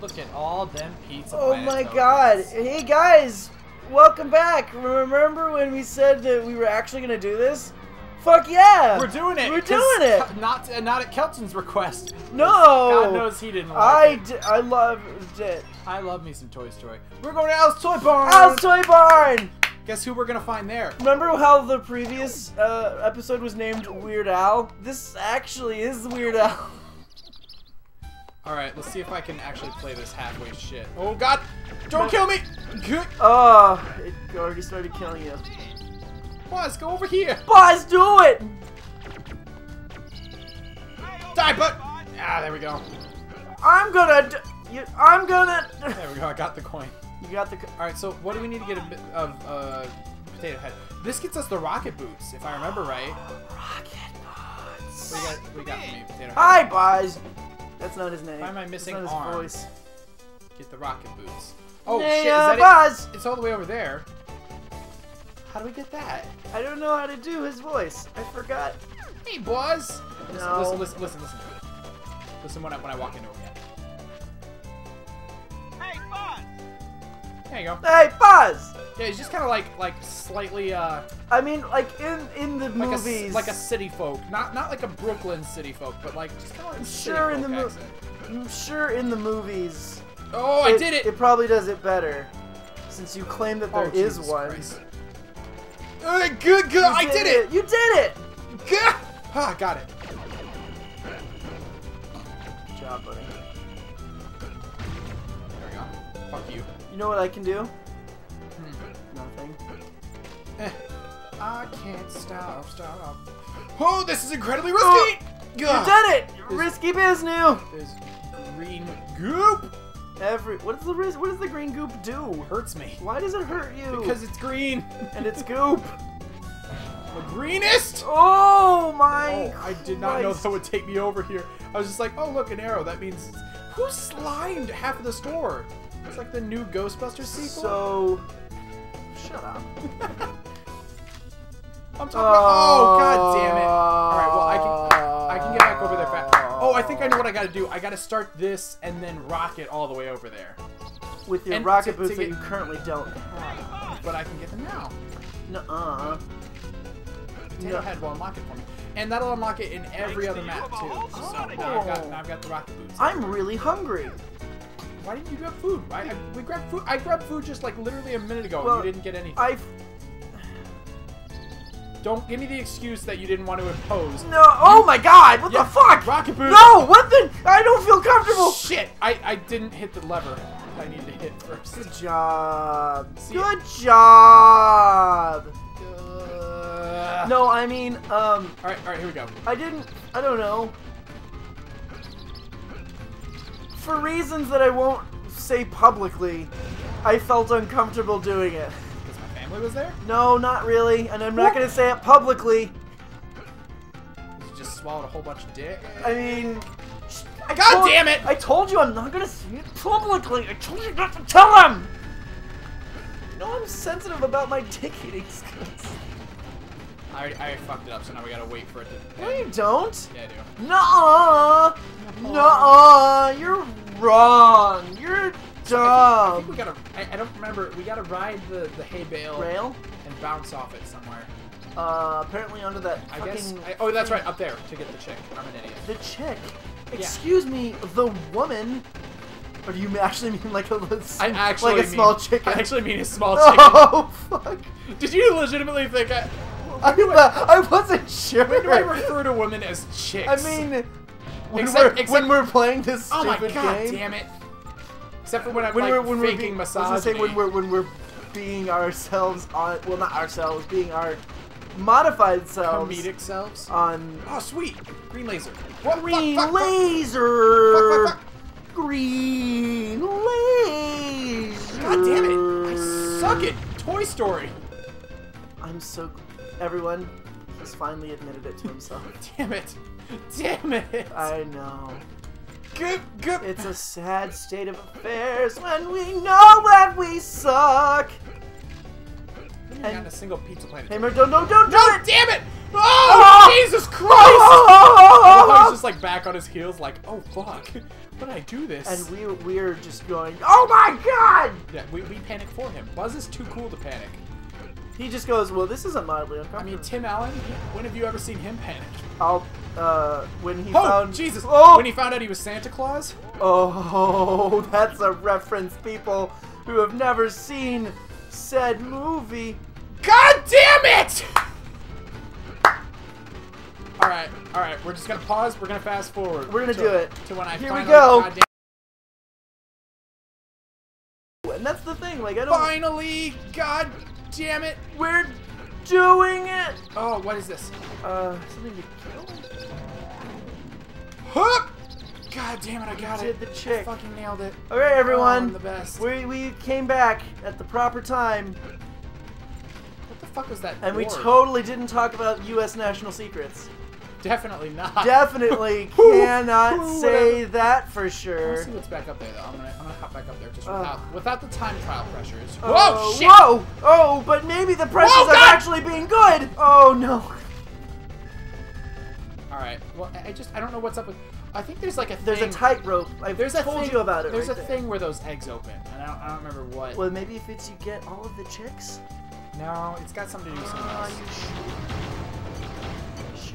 Look at all them pizza. Oh my god. Hey guys, welcome back. Remember when we said that we were actually going to do this? Fuck yeah. We're doing it. We're doing it. Not uh, not at Kelton's request. No. God knows he didn't like I, it. d- I loved it. I love me some Toy Story. We're going to Al's Toy Barn. Al's Toy Barn! Guess who we're gonna find there? Remember how the previous uh, episode was named Weird Al? This actually is Weird Al. All right, let's see if I can actually play this halfway shit. Oh God! Don't kill me! Good. Oh, it already started killing you. Buzz, go over here. Buzz, do it! Die, but ah, there we go. I'm gonna. D- you, I'm gonna. There we go. I got the coin. You got the. All right, so what do we need to get a bit of uh, potato head? This gets us the rocket boots, if I remember right. Rocket boots! We got, you got me, potato head? Hi, Buzz. That's not his name. Why am I missing That's not his arm? voice. Get the rocket boots. Oh shit! Is that Buzz. it? It's all the way over there. How do we get that? I don't know how to do his voice. I forgot. Hey, Buzz. Listen, No. listen, listen, listen, listen. Listen when I when I walk into it There you go. Hey, Buzz. Yeah, he's just kind of like like slightly uh I mean, like in in the like a movies. s- like a city folk, not not like a Brooklyn city folk, but like just kind of like a city Sure, in the mo- I'm sure in the movies. Oh, I did it! It probably does it better, since you claim that there oh, is Jesus one. Uh, good, good, You I did it! You did it. Good. Ah, got it. Good job, buddy. There we go. Fuck you. You know what I can do? Hmm. Nothing. Eh. I can't stop, stop. Oh, this is incredibly risky! You Gah. did it! Is- Risky biz new. There's green goop. Every what does the what does the green goop do? Hurts me Why does it hurt you? because it's green. and it's goop. The greenest. Oh my! Oh, I did not know that would take me over here. I was just like, oh look, an arrow. That means who slimed half of the store? It's like the new Ghostbusters sequel. So, shut up. I'm talking about. Oh god damn it! All right, well I can I can get back over there fast. Oh, I think I know what I got to do. I got to start this and then rocket all the way over there. with your And rocket boots that you currently don't have. But I can get them now. Nuh-uh. Potato No. Head will unlock it for me, and that'll unlock it in every other map too. So oh. now I've got now I've got the rocket boots. I'm really hungry. Why didn't you grab food? I, I we grabbed food. I grabbed food just like literally a minute ago. Well, and you didn't get anything. I Don't give me the excuse that you didn't want to impose. no. Oh my God! What Yeah, the fuck? rocket boots. No! What the? I don't feel comfortable. Shit! I I didn't hit the lever. I need to hit first. Good job. See- Good job. Uh, No, I mean, um, All right, all right. Here we go. I didn't. I don't know. For reasons that I won't say publicly, I felt uncomfortable doing it. Because my family was there. No, not really, and I'm not gonna say it publicly. You just swallowed a whole bunch of dick. I mean, I God told- damn it! I told you I'm not gonna say it publicly. I told you not to tell him. You know I'm sensitive about my dick eating skills. I already, I fucked it up, so now we gotta wait for it to. No, you don't. Yeah, I do. Nuh-uh. Nuh-uh. You're wrong. You're I think, I think we gotta. I, I don't remember. We gotta ride the the hay bale Rail? and bounce off it somewhere. Uh, apparently under that I fucking... guess. I, oh, that's right. Up there to get the chick. I'm an idiot. The chick. Excuse me, the woman. Or do you actually mean like a, I actually like a mean, small chicken? I actually mean a small chicken. Oh fuck! Did you legitimately think I? I, I wasn't sure. When do I refer to women as chicks? I mean, when, Except- we're, except- when we're playing this oh my god, game, damn it! Except for when I'm when like we're when we're being, I say when we're when we're being ourselves on well not ourselves being our modified selves comedic selves. on Oh sweet, green laser. What? green fuck, fuck, laser. Fuck. Green laser. God damn it! I suck at Toy Story. I'm so. Everyone, he's finally admitted it to himself. Damn it! Damn it! I know. Good, good. It's a sad state of affairs when we know that we suck. I haven't a single pizza planet. Hammer, don't, don't, don't do No, it! damn it! Oh! Ah! Jesus Christ! I love how he's just like back on his heels, like, oh fuck, how did I do this? And we we're just going, oh my god! yeah, we, we panic for him. Buzz is too cool to panic. He just goes, well, this isn't mildly uncomfortable. I mean, Tim Allen, when have you ever seen him panic? I'll, uh, when he Oh, found Jesus! Oh! When he found out he was Santa Claus? Oh, that's a reference, people who have never seen said movie. God damn it! Alright, alright, we're just gonna pause, we're gonna fast forward. We're gonna to- do it. To when I Here we go. And that's the thing, like, I don't. finally, god damn it! We're doing it! Oh, what is this? Uh, something to kill? Hup! God damn it, I got Did it. the chick. I fucking nailed it. Alright, Oh, I'm everyone. the best. we, we came back at the proper time, What the fuck was that? and we totally didn't talk about U.S. national secrets. Definitely not. Definitely cannot say that for sure. Let's see what's back up there, though. I'm gonna, I'm gonna hop back up there just Uh. without, without the time trial pressures. Whoa, Oh, shit! Whoa! Oh, but maybe the pressures Whoa, are actually being good! Oh no. All right. Well, I I just, I don't know what's up with. I think there's like a There's a tightrope. I've There's a told thing, you about it. There's right a there. thing where those eggs open, and I don't, I don't remember what. Well, maybe if it's you get all of the chicks. No, it's got something to do with something Are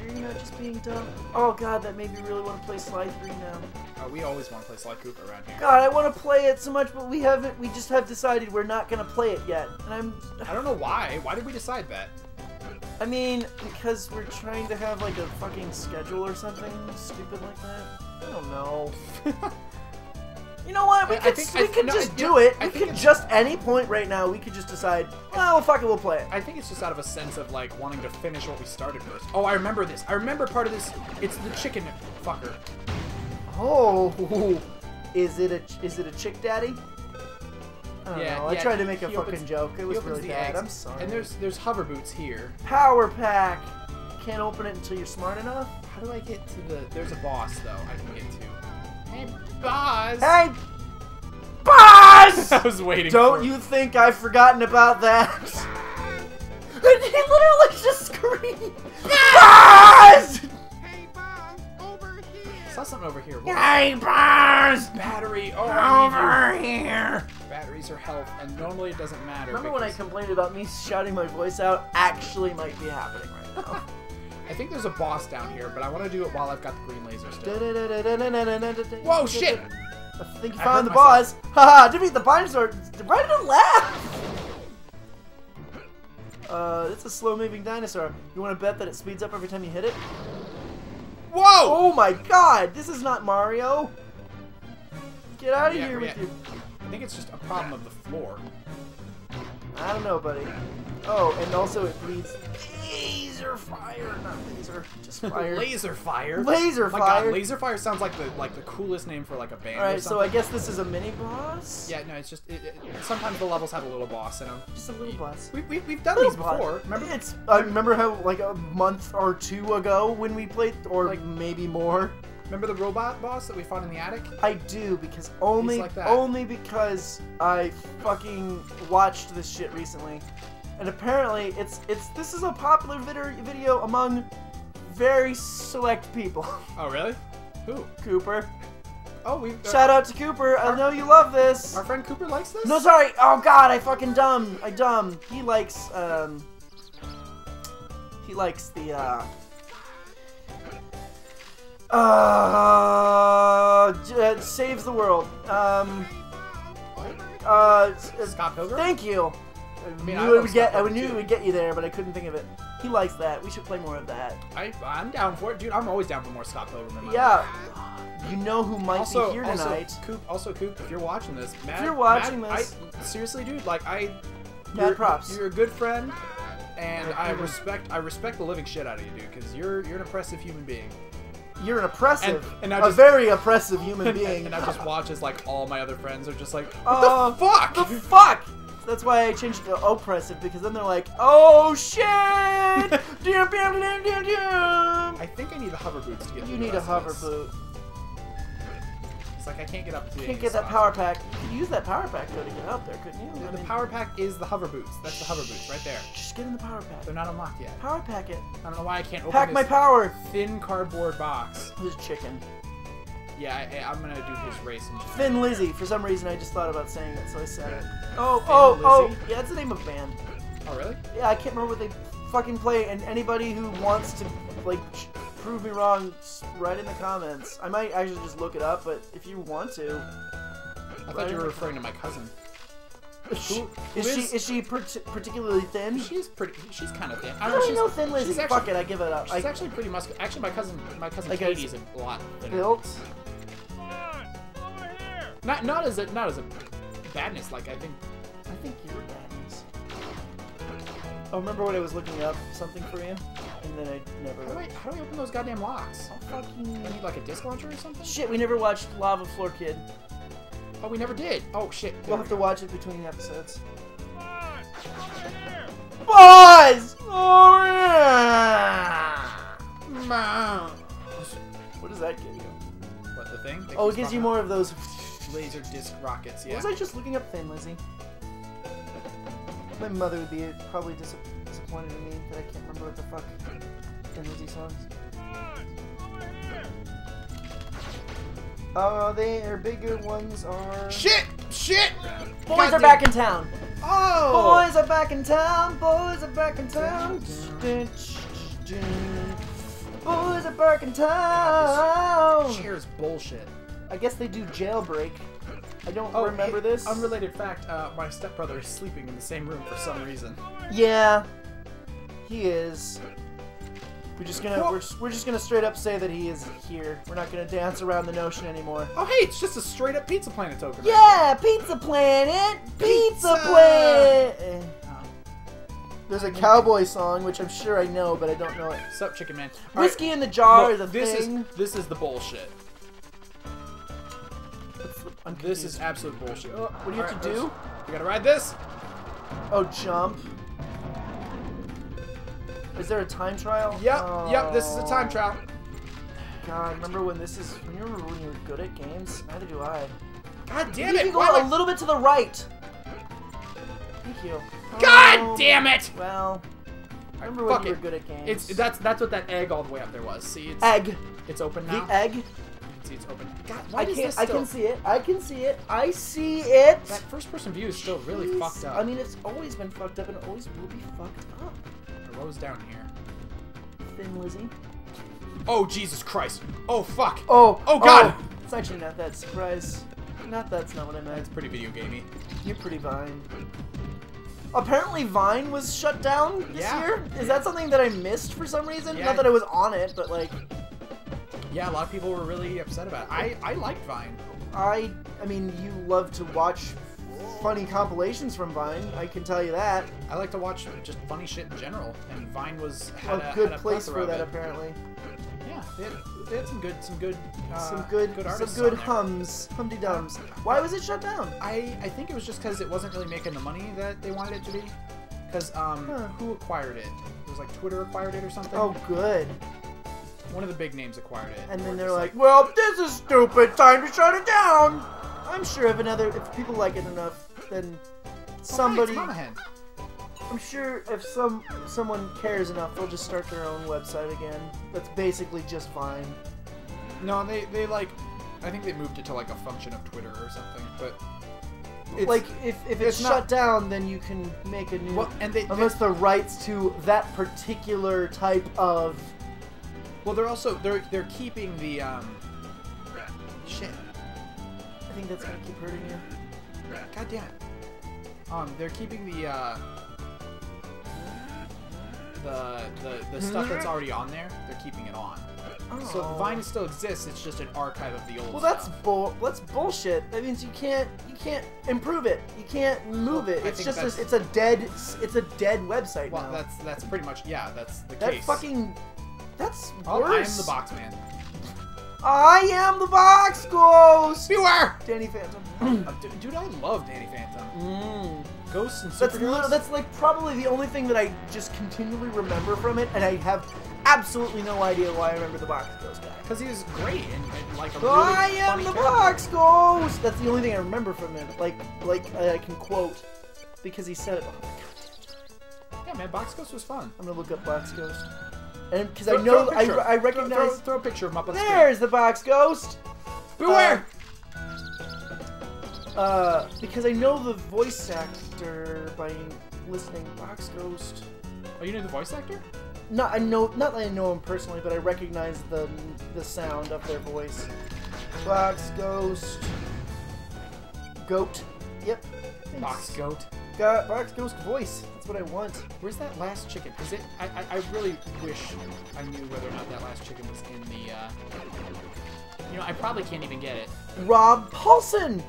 else. you sure? Sure you're not just being dumb? Oh god, that made me really want to play Sly 3 now. Oh, we always want to play Sly Cooper around here. God, I want to play it so much, but we haven't. We just have decided we're not gonna play it yet. And I'm. I don't know why. Why did we decide that? I mean, because we're trying to have like a fucking schedule or something stupid like that. I don't know. You know what? We I- I could, think- we I- could no, just do it. I We could just any point right now. We could just decide. Oh, well, fuck it, we'll play it. I think it's just out of a sense of like wanting to finish what we started first. Oh, I remember this. I remember part of this. It's the chicken fucker. Oh, is it a is it a chick daddy? I don't Yeah, know. I yeah, tried to make a fucking opens- joke. It was really bad. eggs, I'm sorry. And there's there's hover boots here. power pack. Can't open it until you're smart enough. How do I get to the? There's a boss though. I can get to. Hey, boss. Hey, boss! I was waiting. Don't for you think I've forgotten about that? and he literally just screamed, boss! Hey, Bob, over here. I saw something over here. What? Hey, boss! Battery. Oh, I need you. here. Batteries are health, and normally it doesn't matter. Remember when I complained about me shouting my voice out? Actually, might be happening right now. I think there's a boss down here, but I want to do it while I've got the green laser still. Whoa, shit! I think you I found the boss. Haha, defeat the dinosaur. Why did it laugh? Uh, it's a slow-moving dinosaur. You want to bet that it speeds up every time you hit it? Whoa! Oh my god, this is not Mario. Get out of Yeah, here with you. I think it's just a problem of the floor. I don't know, buddy. Oh, and also it breathes laser fire, not laser, just fire. laser fire. Laser fire. My. God, laser fire sounds like the like the coolest name for like a band. All right, so. I guess this is a mini boss. Yeah, no, it's just it, it, sometimes the levels have a little boss in them. just a little boss. We, we, we've done these boss. before. Remember? It's. I remember how like a month or two ago when we played, or Like- maybe more. Remember the robot boss that we fought in the attic? I do because only like that. only because I fucking watched this shit recently, and apparently it's it's this is a popular video video among very select people. Oh, really? Who? Cooper, Oh, we. uh, shout out to Cooper. I know you love this. Our friend Cooper likes this. No, sorry. Oh God, I fucking dumb. I dumb. He likes um. He likes the uh. Uh, uh, saves the world. Um, uh, uh, Scott Pilgrim. thank you. I mean, knew it would get. I knew it would get you there, but I couldn't think of it. He likes that. We should play more of that. I, I'm down for it, dude. I'm always down for more Scott Pilgrim. Yeah. life. You know who might Also, be here also, tonight? Coop. Also, Coop. If you're watching this, if you're watching Mad- this- I, seriously, dude. Like I. Mad props. You're a good friend, and I respect. I respect the living shit out of you, dude. Because you're you're an impressive human being. You're an oppressive, And- and I a just- very oppressive human being. and I just watch as like all my other friends are just like, what Uh, the fuck? The fuck! That's why I changed it to oppressive because then they're like, oh shit! I think I need the hover boots to get. You need a hover boot. It's like I can't get up to. Can't get that power pack. You could use that power pack though to get up there, couldn't you? The, I the power pack is the hover boots. That's the hover boots right there. Just get in the power pack. They're not unlocked yet. Power pack it. I don't know why I can't open Pack this my power. thin cardboard box. Who's chicken? Yeah, I, I'm gonna do his race. Thin Lizzy. For some reason, I just thought about saying it, so I said it. Oh, Thin oh, oh. Yeah, it's the name of a band. Oh really? Yeah, I can't remember what they fucking play. And anybody who wants to like prove me wrong, write in the comments. I might actually just look it up, but if you want to, I thought you were referring to my cousin. is she who is she, is- is she part- particularly thin? She's pretty. She's kind of thin. I don't know. know Thin Lizzy. she's Fuck it, I give it up. She's I actually pretty muscular. Actually, my cousin, my cousin Like Katie's a lot thinner. built. Come on, over here. Not not as a not as a badness. Like I think. I think you're badness. Oh, remember when I was looking up something for you, and then I never. How do I how do I open those goddamn locks? Oh, fucking I need like a disc launcher or something. shit! We never watched Lava Floor Kid. Oh, we never did. Oh shit. We'll have to watch it between episodes. Come on, over here. Boys! Oh yeah! What does that give you? What the thing? Oh, it gives you more of those. laser disc rockets. Yeah. Was I just looking up Thin Lizzy? My mother would be probably dis- disappointed in me that I can't remember what the fuck Thin songs. Come on, over here. Uh, they are bigger ones are. Shit! Shit! Boys God are damn- back in town. Oh! Boys are back in town. Boys are back in town. Boys are back in town. Cheers bullshit. I guess they do jailbreak. I don't Oh, remember hey, this. Unrelated fact: uh, my stepbrother is sleeping in the same room for some reason. Yeah, he is. We're just gonna we're, we're just gonna straight up say that he is here. We're not gonna dance around the notion anymore. Oh, hey, it's just a straight up Pizza Planet token. right Yeah, Pizza Planet, Pizza, Pizza! Planet. Oh. There's a cowboy song which I'm sure I know, but I don't know it. Sup, Chicken Man? All right, Whiskey in the jar look, is a this thing. is this is the bullshit. The- This is absolute bullshit. Oh, What do you have alright, to do? You gotta ride this. Oh, jump. Is there a time trial? Yep, yep. This is a time Oh, trial. God, remember when this is? Remember when you were good at games? Neither do I. God damn you it! can go why a little bit to the right. Thank you. God Oh, damn it! Well, I remember Fuck when you it. were good at games? It's that's that's what that egg all the way up there was. See, it's egg. it's open now. The egg. See, it's open. God, why I does can't. I can see it. I can see it. I see it. That first person view is still really Jeez. fucked up. I mean, it's always been fucked up, and always will be fucked up. The row's down here. Thin Lizzy. Oh Jesus Christ! Oh fuck! Oh. Oh, God. Oh. It's actually not that surprise. Not that's not what I meant. It's pretty video gamey. You're pretty Vine. Apparently Vine was shut down this Yeah. year. Is that something that I missed for some reason? Yeah. Not that I was on it, but like Yeah, a lot of people were really upset about it. I I liked Vine. I I mean you love to watch funny compilations from Vine, I can tell you that. I like to watch just funny shit in general, and Vine was A had a, good had a place for that apparently. Yeah, they had, they had some good some good uh, some good, good some good hums, humdy dums. Why was it shut down? I I think it was just because it wasn't really making the money that they wanted it to be. Because um, Huh. who acquired it? It was like Twitter acquired it or something. Oh good. One of the big names acquired it. And then they're just like, "Well, this is stupid. Time to shut it down." I'm sure if another if people like it enough, then "Oh, somebody Hen. I'm sure if some someone cares enough, they'll just start their own website again. That's basically just fine. No, they they like. I think they moved it to like a function of Twitter or something. But it's, like if, if it's, it's not- shut down, then you can make a new. well, and they, they unless the rights to that particular type of. well they're also they're they're keeping the um. Shit. I think that's gonna keep hurting you. God damn it. Um, they're keeping the uh. The the, the stuff that's already on there. They're keeping it on. So Oh. Vine still exists. It's just an archive of the old. Well, that's bull. That's bullshit. That means you can't you can't improve it. You can't move Well, it. It's just a, it's a dead it's a dead website well, now. that's that's pretty much yeah. That's the that case. fucking. That's Oh, I am the box man. I am the box ghost. Beware! Danny Phantom. Uh, dude, I love Danny Phantom. Mm. Ghosts and That's Superheroes. li- that's like probably the only thing that I just continually remember from it, and I have absolutely no idea why I remember the Box Ghost guy. Because he was great and, and like a really I am the character. Box Ghost. That's the only thing I remember from him. Like, like I can quote because he said it. Oh my God. Yeah, man, Box Ghost was fun. I'm gonna look up Box Ghost, and because I know I. I recognize. Throw, throw a picture of him up on. There's the Box Ghost. Beware! Uh, because I know the voice actor by listening. Box Ghost. oh, you know the voice actor? Not I know, not that I know him personally, but I recognize the the sound of their voice. Box Ghost. Goat. Yep. Box Goat. Got Box Ghost voice. That's what I want. Where's that last chicken? Is it? I, I, I really wish I knew whether or not that last chicken was in the. Uh... You know, I probably can't even get it. Rob Paulsen.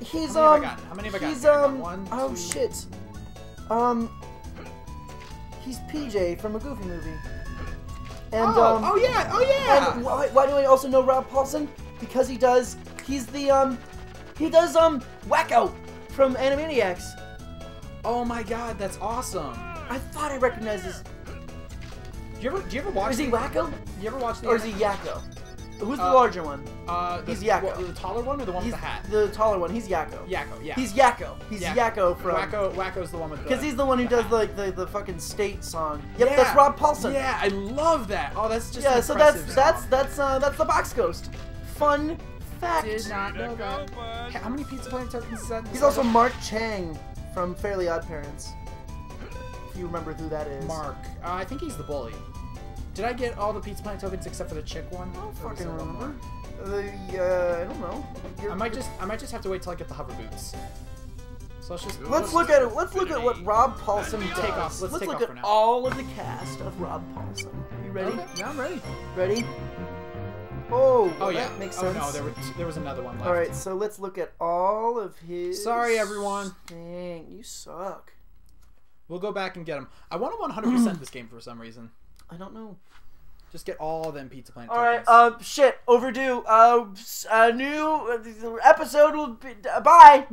He's How um. many have I gotten? How many have I gotten? He's got um. one, oh shit. Um. He's PJ from a Goofy movie. And oh, um. oh yeah, oh yeah. And why, why do I also know Rob Paulsen? Because he does. He's the um. He does um. Wakko from Animaniacs. oh my god, that's awesome. I thought I recognized this. Do you ever, do you ever watch? Is he the- Wakko? You ever watch the? Or is he Yakko? Who's the Uh, larger one? Uh, the, he's Yakko. what, the taller one or the one He's with the hat? the taller one. He's Yakko. Yakko, yeah. He's Yakko. He's Yeah. Yakko from. Wakko. Wakko's the one with the. Because he's the one who does like the, the fucking state song. Yep, Yeah. that's Rob Paulsen. Yeah, I love that. Oh, that's just. Yeah, so that's that's that's uh that's the Box Ghost. Fun fact. Did not know that. Hey, How many Pizza Planet tokens is that? He's also Mark Chang from Fairly Odd Parents. If you remember who that is. Mark. Uh, I think he's the bully. Did I get all the Pizza Planet tokens except for the chick one? I don't fucking remember. The uh, I don't know. You're- I might just I might just have to wait till I get the hover boots. So let's just Let's look at it. Let's look at what Rob Paulsen Let's does. take off- let's take look off at for now. all of the cast of Rob Paulsen. You ready? Okay, yeah, I'm ready. Ready? Oh, Oh yeah. that makes sense. oh no, there, were there was another one left. All right, so let's look at all of his. Sorry, everyone. Dang, you suck. We'll go back and get them. I want to 100% this game for some reason. I don't know. Just get all them Pizza Planet All right, uh, shit, overdue. Uh, a new uh, episode will be. Uh, bye.